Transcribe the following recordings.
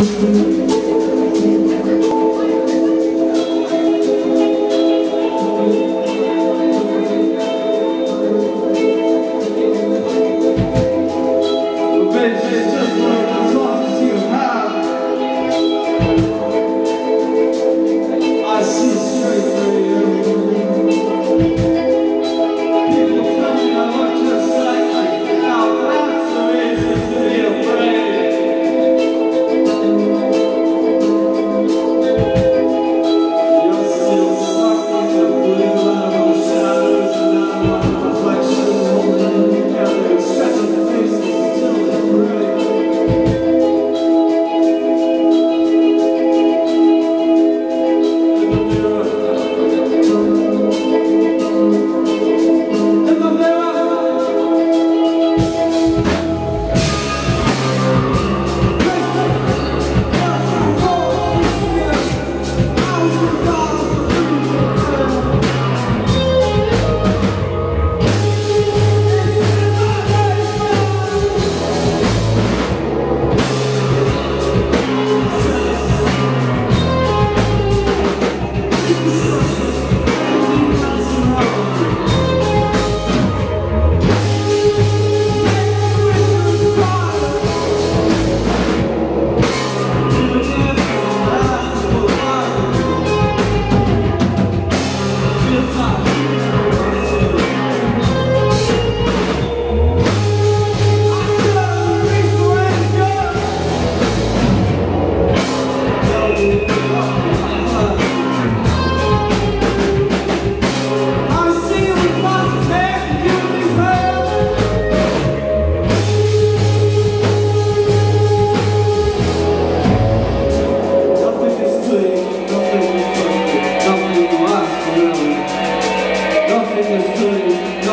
Beijo, gente.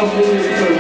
música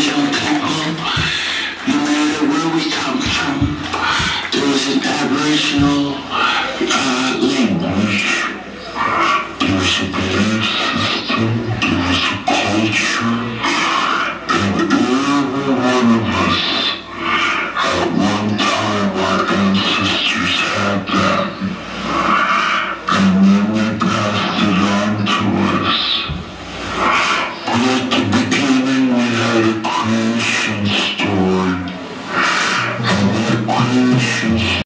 Commission